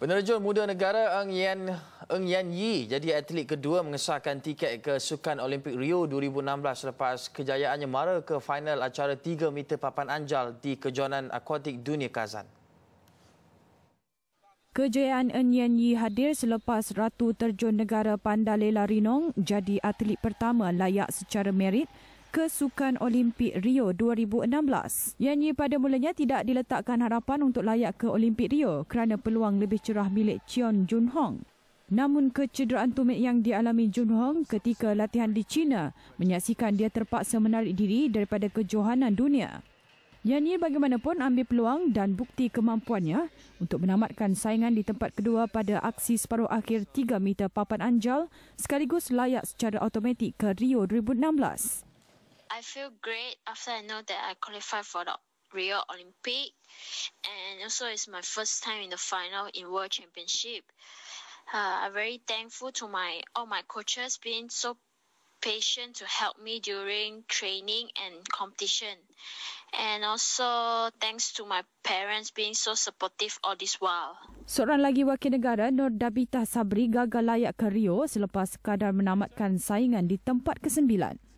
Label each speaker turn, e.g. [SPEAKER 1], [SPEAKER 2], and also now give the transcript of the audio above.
[SPEAKER 1] Penerjun muda negara Eng Yan Eng Yan Yi jadi atlet kedua mengesahkan tiket ke Sukan Olimpik Rio 2016 selepas kejayaannya mara ke final acara 3 meter papan anjal di kejohanan akuatik dunia Kazan.
[SPEAKER 2] Kejayaan Eng Yan Yi hadir selepas Ratu Terjun Negara Pandalela Rinong jadi atlet pertama layak secara merit ke Sukan Olimpik Rio 2016. Yan Yi pada mulanya tidak diletakkan harapan untuk layak ke Olimpik Rio kerana peluang lebih cerah milik Cheon Jun Hong. Namun kecederaan tumit yang dialami Jun Hong ketika latihan di China menyaksikan dia terpaksa menarik diri daripada kejohanan dunia. Yan Yi bagaimanapun ambil peluang dan bukti kemampuannya untuk menamatkan saingan di tempat kedua pada aksi separuh akhir 3 meter papan anjal sekaligus layak secara automatik ke Rio 2016.
[SPEAKER 3] I feel great after I know that I qualified for the Rio Olympic, and also it's my first time in the final in World Championship. Uh, I'm very thankful to my all my coaches being so patient to help me during training and competition, and also thanks to my parents being so supportive all this while.
[SPEAKER 2] Seorang lagi wakil negara Nur Dabita Sabri gagal layak ke Rio selepas sekadar menamatkan saingan di tempat kesembilan.